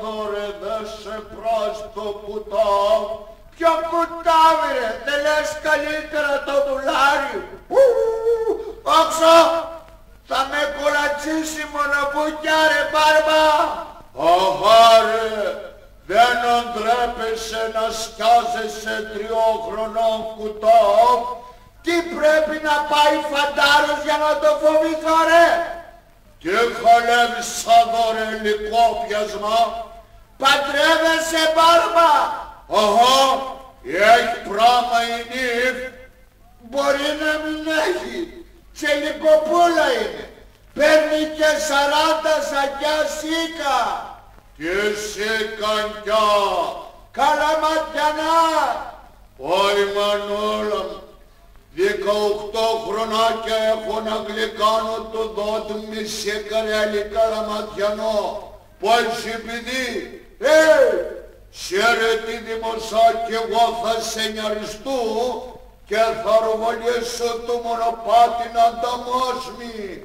δωρε δε σε πράστο κουτά. Ποιο κουτάβι ρε, δεν λες καλύτερα το πουλάρι. Όξο, θα με κολατσίσει μονοπούκια ρε μπάρμα. Αχάρε, δεν αντρέπεσαι να σκιάζεσαι τριόχρονο κουτό. Τι πρέπει να πάει φαντάρος για να το φοβηθώ ρε; Τι χαλεύεις σαν δωρελικό πιασμα. Παντρεύεσαι μπάρμα. Αχα, έχει πράγμα η νύφ. Μπορεί να μην έχει. Τσελικοπούλα είναι. Παίρνει και σαράντα σακιά σίκα. Και σικανκιά. Καλαματιανά. Όχι μανούλα μου. Δεκαοχτώ χρονάκια έχω να γλυκάνω το δότη μη σε καρέλι καλαματιανό. Πώς επειδή, ε, σέρε τη δημοσά και εγώ θα σε νιαριστού και θα ροβολήσω το μονοπάτι να ανταμώσμει.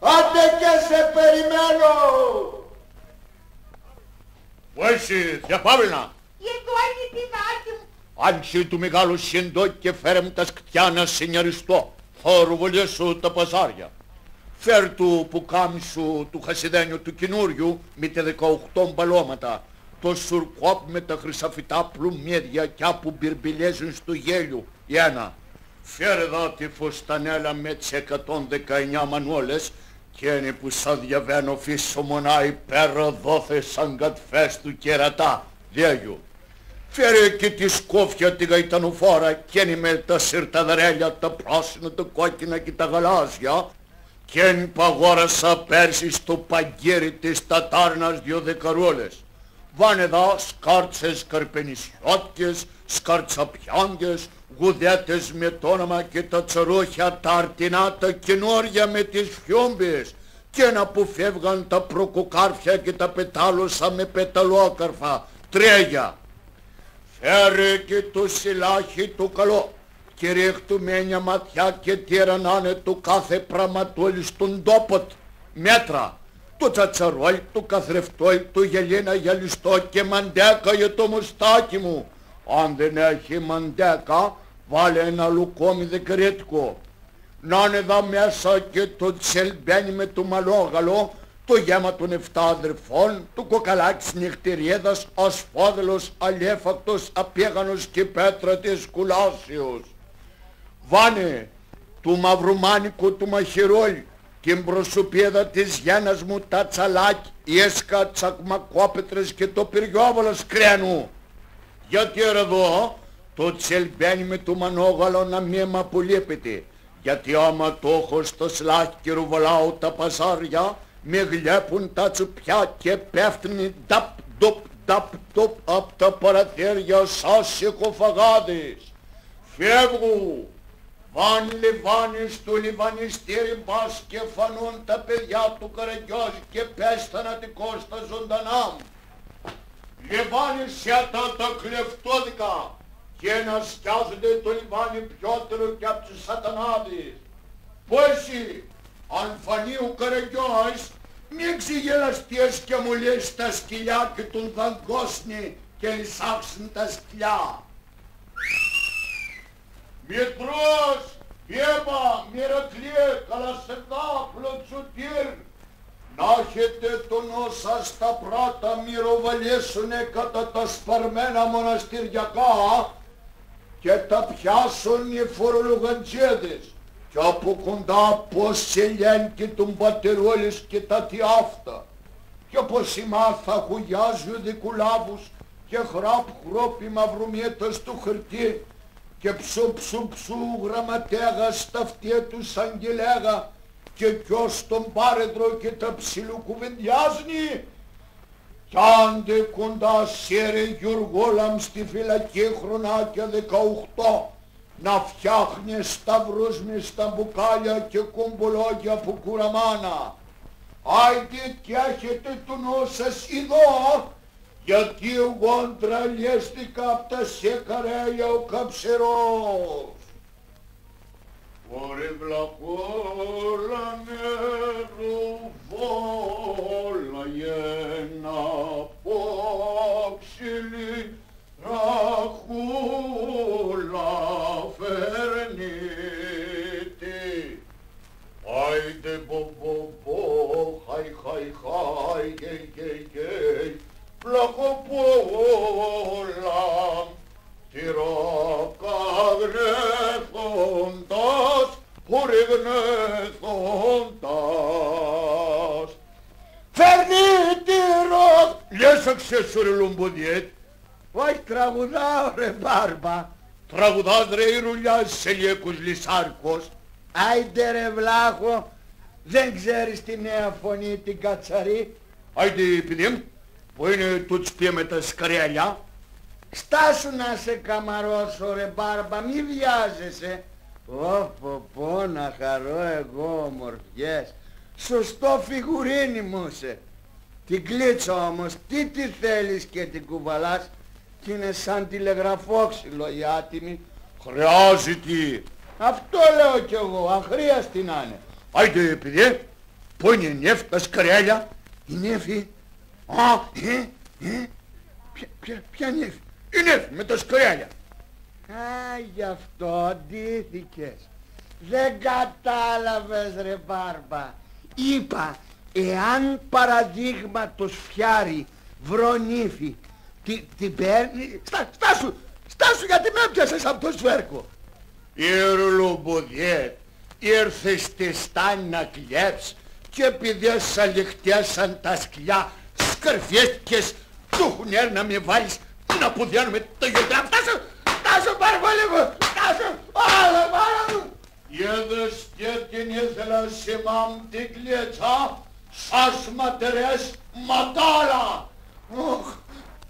Άντε και σε περιμένω. Πόση, διαπάβληνα. Εγώ είναι πηγάκι μου. Άντσι του μεγάλου συντό και φέρε μου τα σκτιά να σινιαριστώ. Θα ροβολήσω τα παζάρια. Φέρ του πουκάμισου του χασιδένιου του καινούριου με τα 18 μπαλώματα. Το σουρκόπ με τα χρυσαφιτά πλουμίδια κι άπου μπυρμπιλέζουν στο γέλιο. Η ένα. Φέρε εδώ τη φουστανέλα με τις 119 μανόλες και είναι που σαν διαβαίνω φύσο μονά υπέρα δόθε σαν κατφές του κερατά. Διέγιο. Φέρε και τη σκόφια τη γαϊτανοφόρα και είναι με τα σιρταδρέλια, τα πράσινα, τα κόκκινα και τα γαλάζια και είναι που αγόρασα πέρσι στο παγκέρι της τατάρνας δυο δεκαρόλες. Βάνε εδώ σκάρτσες καρπενισιώτικες, σκαρτσαπιάνγκες, γουδέτες με το όνομα και τα τσαρούχια τα αρτινά τα καινόρια με τις φιόμπες και να που φεύγαν τα προκοκάρφια και τα πετάλωσα με πεταλόκαρφα, τρέγια. Φέρε και το σιλάχι του καλό και ρίχτου με μια ματιά και τύρα να είναι του κάθε πραγματόλι στον τόπο μέτρα. Το τσατσαρόλ, το καθρεφτόλ, το γελίνα γυαλιστό και μαντέκα για το μουστάκι μου. Αν δεν έχει μαντέκα, βάλε ένα λουκόμι δεκρέτικο. Να είναι εδώ μέσα και το τσελμπένι με το μαλόγαλο, το γέμα των εφτά αδερφών, το κοκαλάκι νυχτεριέδας, ασφόδελος, αλέφακτος, απέγανος και πέτρα της κουλάσεως. Βάνε του μαυρομάνικου του μαχαιρόλ, την προσωπίδα της γένας μου τα τσαλάκι, η έσκα τσακμακόπετρες και το πυριόβολος σκρένου. Γιατί ρε εδώ το τσελμπένι με το μανόγαλο να μη μ' απολύπεται. Γιατί άμα το έχω στο σλάκι και ρουβολάω τα πασάρια, με γλέπουν τα τσουπιά και πέφτουν νταπ ντοπ νταπ ντοπ απ' τα παραθέρια σαν σικοφαγάδες. Φεύγω! Βαν λιβάνι στο λιβανιστήρι μπας και φανούν τα παιδιά του Καραγκιόζη και πες θανατικό στα ζωντανά μου. Λιβάνι σέτα τα κλεφτόδικα και να σκιάζονται το λιβάνι πιότερο και απ' τους σατανάδες. Πόση, αν φανεί ο Καραγκιόζης, μην ξεγελαστείς και μου λες τα σκυλιά και τον δαγκώσνει και εισάξουν τα σκυλιά. Μητρός, Πέμπα, Μυρακλέ, Καλασεντά, Πλοτσουτήρ, να έχετε το νου σας τα πράτα μυροβαλέσουνε κατά τα σπαρμένα μοναστηριακά και τα πιάσουν οι φορολογαντζέδες και από κοντά πως σε και τον πατερόλης και τα τι αυτά. Και πως η μάθα χουγιάζει ο δικουλάβους και χράπ χρόπι μαυρομιέτας του χαρτί και ψου ψου ψου γραμματέγα στα αυτιά τους σαν και λέγα και ποιος τον πάρετρο και τα ψηλού κουβεντιάζνει. Κι άντε κοντά σέρε Γιουργόλαμ στη φυλακή χρονάκια 18 να φτιάχνεις σταυρούς μες στα μπουκάλια και κουμπολόγια που κουραμάνα. Άιντε και έχετε το νου σας εδώ, γιατί εγώ τραλιέστηκα απ' τα σεκαρέλια ο Καψερός. Ωρε βλακόλα με ρουβόλα γένα πόξιλη ραχούλα τραγουδάω ρε μπάρμπα. τραγουδάς ρε η ρουλιάς σε λιέκους λισάρκος. Άιντε ρε βλάχο. Δεν ξέρεις τη νέα φωνή την κατσαρή. Άιντε παιδί μου, που είναι τούτς πια με τα σκαρέλια. Στάσου να σε καμαρώσω ρε μπάρμπα, μη βιάζεσαι. Πω πω πω να χαρώ εγώ ομορφιές. Σωστό φιγουρίνι μου σε. Την κλίτσα όμως, τι τη θέλεις και την κουβαλάς. Κι είναι σαν τηλεγραφόξυλο η άτιμη. Χρειάζεται. Αυτό λέω κι εγώ, αχρίαστη να είναι. Άιντε παιδί, που είναι η νεφ, τα σκαρέλια. Η νέφη, Α, ε, ε, ποια, ποια, ποια νέφη. η νεφ με τα σκαρέλια. Α, γι' αυτό αντίθηκες. Δεν κατάλαβες ρε Μπάρμπα. Είπα, εάν παραδείγματος φιάρι βρω νύφη, τι, την παίρνει... Στά, στάσου, στάσου γιατί με έπιασες από το σβέρκο. Ιερολομποδιέ, ήρθες στη στάνη να κλέψεις και επειδή σαλιχτιάσαν τα σκυλιά, σκαρφιέστηκες, του έχουν έρθει να με βάλεις να πουδιάνουμε το γετρά. Φτάσου, Στάσου πάρ' πολύ μου, στάσου, όλα πάρα μου. Είδες και την ήθελα σημάμ την κλέτσα, σας ματερές ματάλα. Όχ,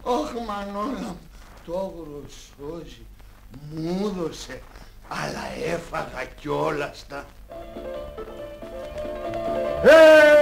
όχ Μανόλα μου, το γροσόζι μου έδωσε, αλλά έφαγα κιόλας τα. Ε,